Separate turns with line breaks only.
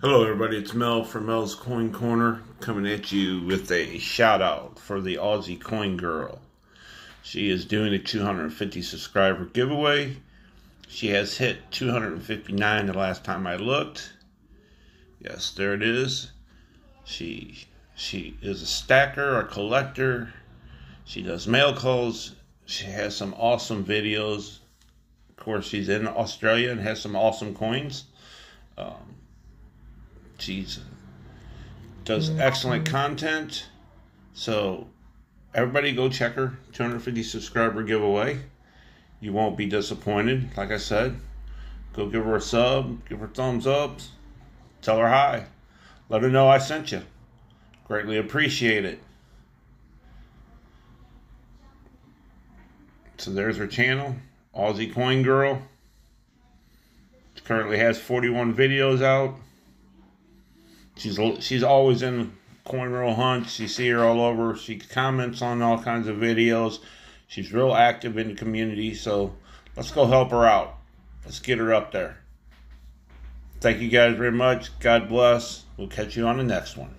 Hello, everybody. It's Mel from Mel's Coin Corner coming at you with a shout out for the Aussie Coin Girl. She is doing a 250 subscriber giveaway. She has hit 259 the last time I looked. Yes, there it is. She she is a stacker, a collector. She does mail calls. She has some awesome videos. Of course, she's in Australia and has some awesome coins. Um, she's does mm-hmm. excellent content. So everybody go check her 250 subscriber giveaway. You won't be disappointed. Like I said, go give her a sub, give her thumbs up, tell her hi, let her know I sent you. Greatly appreciate it. So there's her channel, Aussie Coin Girl. She currently has 41 videos out. She's she's always in coin roll hunts. You see her all over. She comments on all kinds of videos. She's real active in the community. So let's go help her out. Let's get her up there. Thank you guys very much. God bless. We'll catch you on the next one.